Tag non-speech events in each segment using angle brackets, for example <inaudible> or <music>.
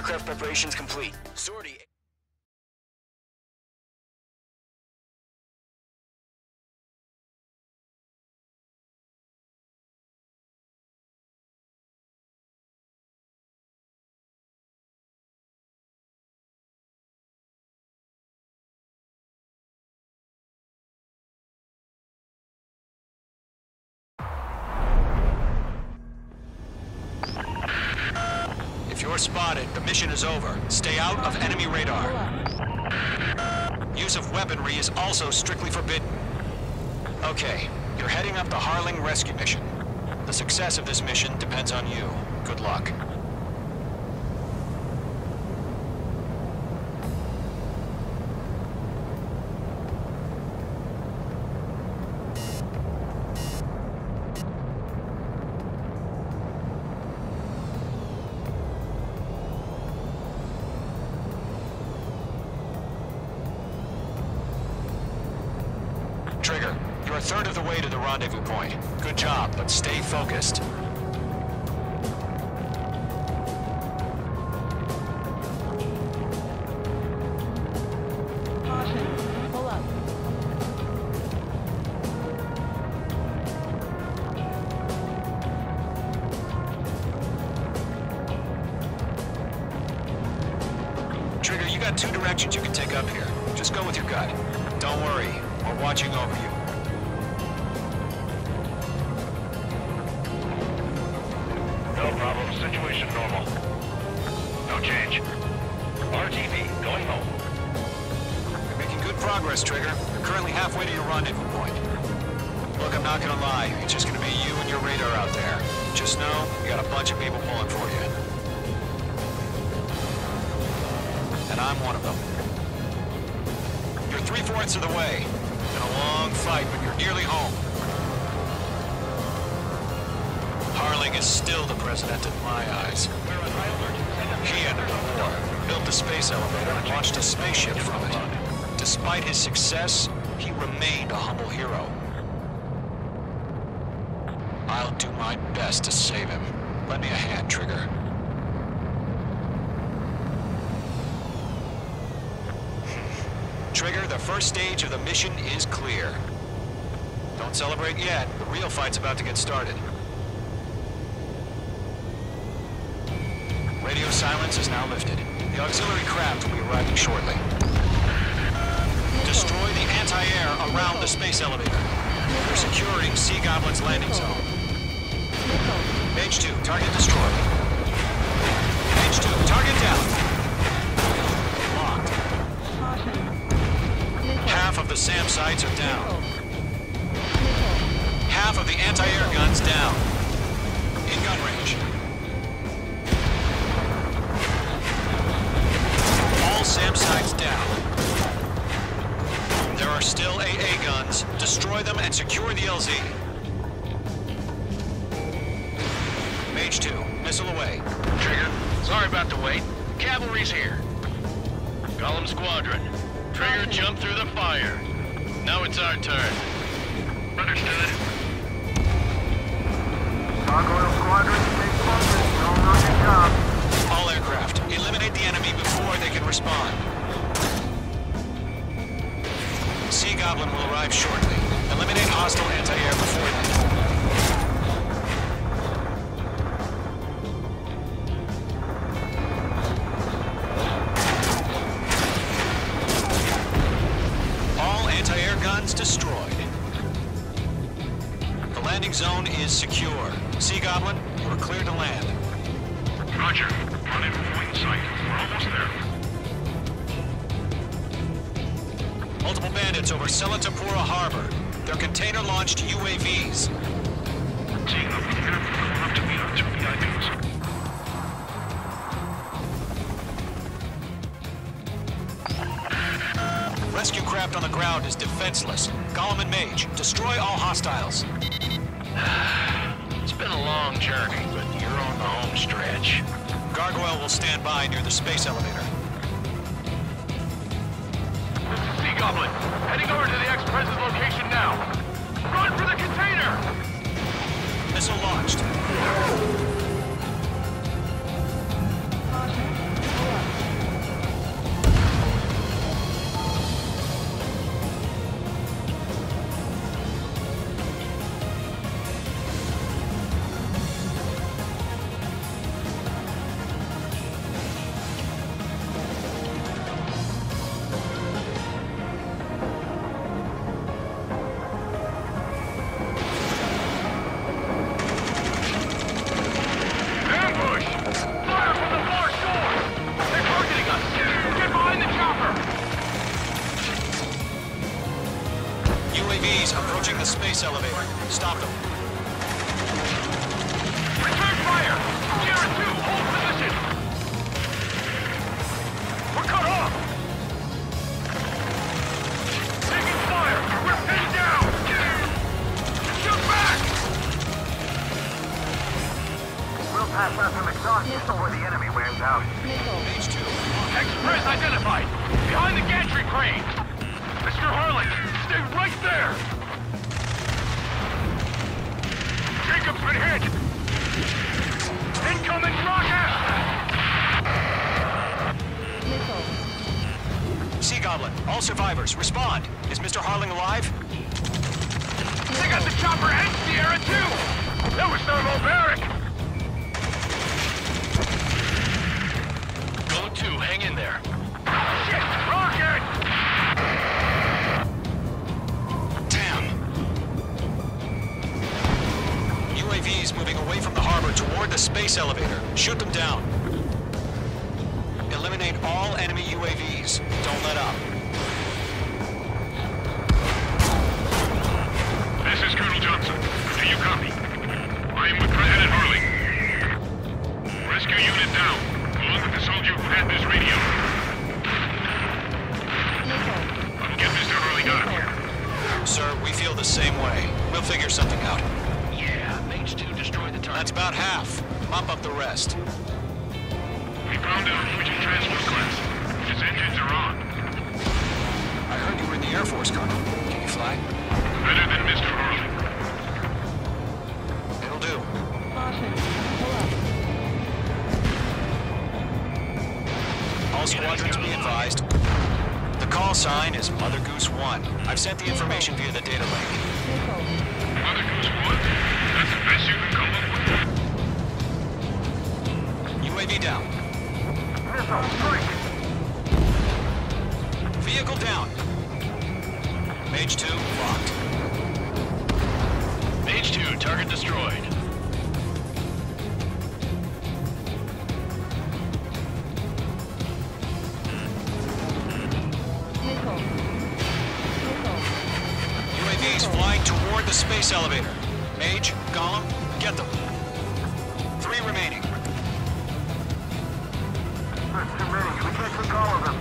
Aircraft preparations complete. Sortie. Spotted, the mission is over. Stay out of enemy radar. Use of weaponry is also strictly forbidden. Okay, you're heading up the Harling rescue mission. The success of this mission depends on you. Good luck. A third of the way to the rendezvous point. Good job, but stay focused. Trigger, you got two directions you can take up here. Just go with your gut. Don't worry, we're watching over you. Situation normal. No change. RTB, going home. You're making good progress, Trigger. You're currently halfway to your rendezvous point. Look, I'm not gonna lie. It's just gonna be you and your radar out there. Just know, you got a bunch of people pulling for you. And I'm one of them. You're three-fourths of the way. It's Been a long fight, but you're nearly home. Harling is still the president in my eyes. He the war, built the space elevator, and launched a spaceship from it. Despite his success, he remained a humble hero. I'll do my best to save him. Lend me a hand, Trigger. Trigger, the first stage of the mission is clear. Don't celebrate yet. The real fight's about to get started. Radio silence is now lifted. The auxiliary craft will be arriving shortly. Destroy the anti-air around the space elevator. They're securing Sea Goblin's landing zone. Mage 2, target destroyed. Mage 2, target down. Locked. Half of the SAM sites are down. Half of the anti-air guns down. In gun range. All SAM sites down. There are still AA guns. Destroy them and secure the LZ. Mage 2, missile away. Trigger, sorry about the wait. Cavalry's here. Golem Squadron. Trigger jumped through the fire. Now it's our turn. Understood. Gargoyle Squadron, stay focused. Don't lose your job. All aircraft, eliminate the enemy before they can respond. Sea Goblin will arrive shortly. Eliminate hostile anti-air before then. All anti-air guns destroyed. The landing zone is secure. Sea Goblin, we're clear to land. Roger. Rendezvous point sight. We're almost there. Multiple bandits over Selatapura Harbor. They're container-launched UAVs. Seeing them. Careful. We'll have to meet our two VIPs. Rescue craft on the ground is defenseless. Golem and Mage, destroy all hostiles. <sighs> It's been a long journey, but you're on the home stretch. Gargoyle will stand by near the space elevator. Sea Goblin, heading over to the ex-president's location now. Run for the container! Missile launched. UAVs approaching the space elevator. Stop them. Return fire! Sierra 2, hold position! We're cut off! Taking fire! We're pinned down! Shoot back! We'll pass out some exhaust before the enemy wears out. Missile. Mage 2. Express identified! Behind the all survivors, respond. Is Mr. Harling alive? They got the chopper and Sierra too! That was thermobaric! Go two, hang in there. Shit! Rocket! Damn. UAVs moving away from the harbor toward the space elevator. Shoot them down. Eliminate all enemy UAVs. Don't let up. We feel the same way. We'll figure something out. Yeah, Mage 2 destroyed the That's about half. Mop up the rest. We found out which transport class. His engines are on. I heard you were in the Air Force, Colonel. Can you fly? Better than Mr. Harling. It'll do. All squadrons be advised. Call sign is Mother Goose 1. I've sent the information via the data link. Mother Goose 1? That's the best you can come up with? UAV down. Missile, strike! Vehicle down. Mage 2 locked. Mage 2, target destroyed. UAVs toward the space elevator. Mage, Golem, get them. Three remaining. There's too many. We can't take all of them.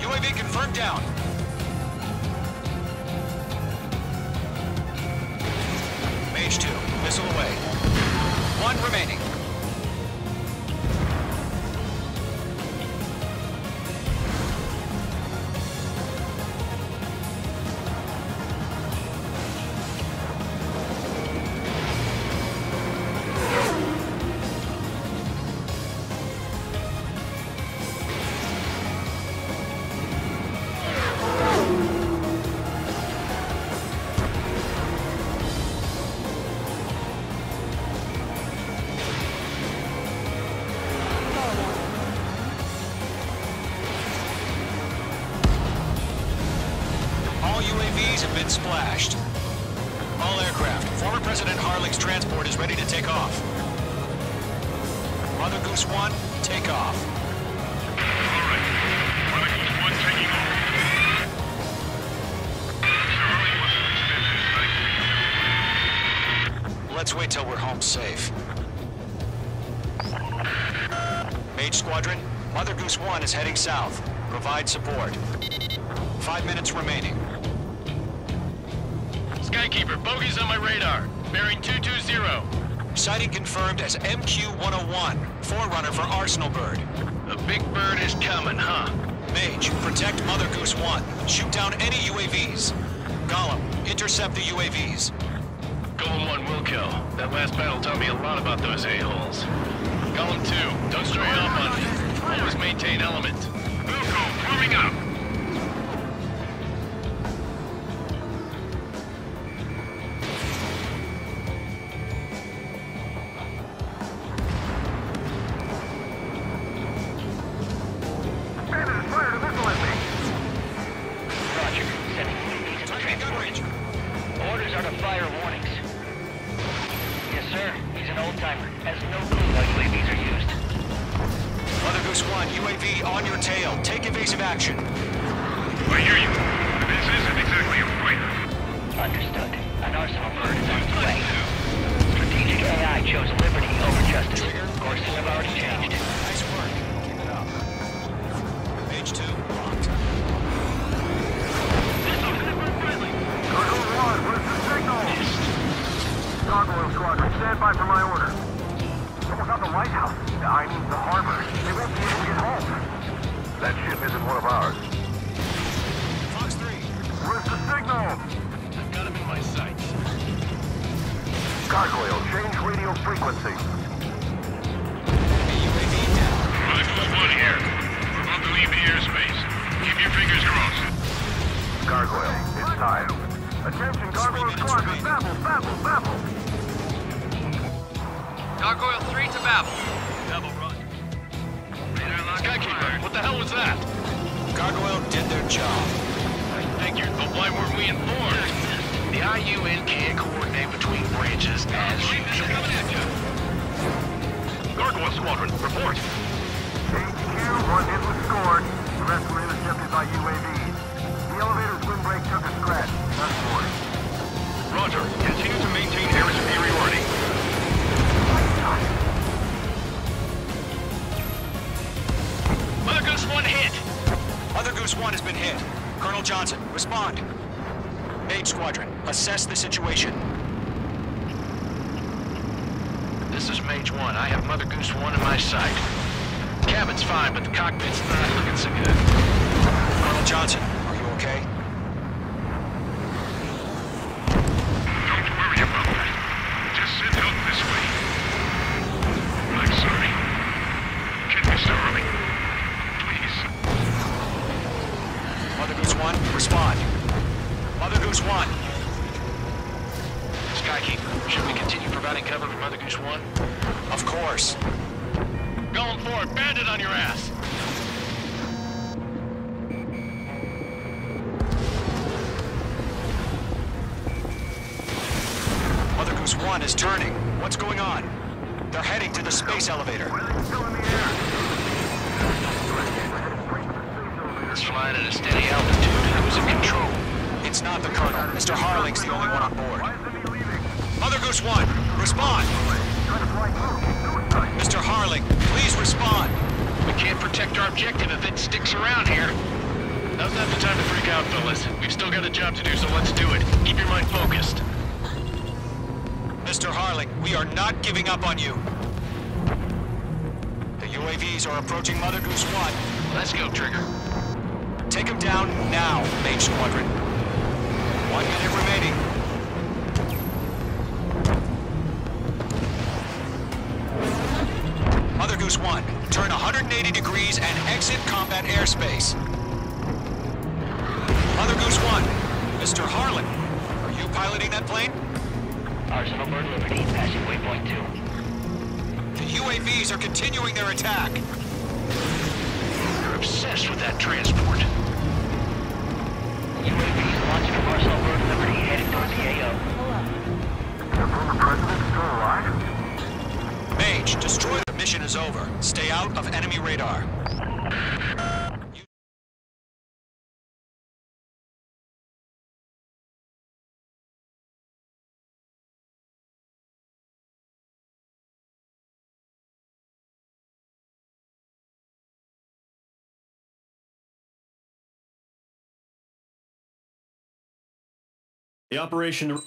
UAV confirmed down. Mage 2, missile away. One remaining. Splashed. All aircraft, former President Harling's transport is ready to take off. Mother Goose 1, take off. All right. Mother Goose 1 taking off. Mr. Harling wasn't expected, Let's wait till we're home safe. Mage Squadron, Mother Goose 1 is heading south. Provide support. Five minutes remaining. Skykeeper, bogeys on my radar. Bearing 220. Sighting confirmed as MQ-101, forerunner for Arsenal Bird. The big bird is coming, huh? Mage, protect Mother Goose 1. Shoot down any UAVs. Golem, intercept the UAVs. Golem 1 will kill. That last battle taught me a lot about those a-holes. Golem 2, don't stray off on me. Always maintain element. Wilco, moving up. Yes, sir. He's an old-timer. Has no clue how UAVs are used. Mother Goose 1, UAV on your tail. Take evasive action. I hear you. This isn't exactly a fighter. Understood. An arsenal bird is on its way. Strategic AI chose liberty over justice. Courses have already changed. Nice work. Keep it up. Mage two, locked. Gargoyle 1, where's the signal? Gargoyle Squadron, stand by for my order. Someone's on the lighthouse. I mean the harbor. They won't be able to get home. That ship isn't one of ours. Fox three. Where's the signal? I've got him in my sights. Gargoyle, change radio frequency. UAV down. Rifles one here. We're about to leave the airspace. Keep your fingers crossed. Gargoyle, it's time. Attention, Gargoyle Squadron, remaining. babble, babble, babble. Gargoyle 3 to Babel. Double run. Skykeeper, what the hell was that? Gargoyle did their job. I figured, but why weren't we informed? The IUN can't coordinate between branches as usual. Gargoyle Squadron, report. HQ, one hit was scored. The rest were intercepted by UAVs. The elevator's windbreak took a scratch. None more. Roger. Continue to maintain air superiority. 1 has been hit. Colonel Johnson, respond. Mage Squadron, assess the situation. This is Mage 1. I have Mother Goose 1 in my sight. Cabin's fine, but the cockpit's not looking so good. Colonel Johnson, going on? They're heading to the space elevator. Still in the air. It's flying at a steady altitude. Who's in control? It's not the Colonel. Mr. Harling's the only one on board. Why isn't he leaving? Mother Goose 1, respond. Trying to fly through. Suicide. Mr. Harling, please respond. We can't protect our objective if it sticks around here. Now's not the time to freak out, fellas. We've still got a job to do, so let's do it. Keep your mind focused. Mr. Harling, we are not giving up on you. The UAVs are approaching Mother Goose 1. Let's go, Trigger. Take them down now, Mage Squadron. One minute remaining. Mother Goose 1, turn 180 degrees and exit combat airspace. Mother Goose 1, Mr. Harling, are you piloting that plane? Arsenal bird liberty, passing waypoint 2. The UAVs are continuing their attack. You're obsessed with that transport. UAVs launching from Arsenal bird liberty, heading toward the AO. The former president still alive? Mage, destroy the mission is over. Stay out of enemy radar. The operation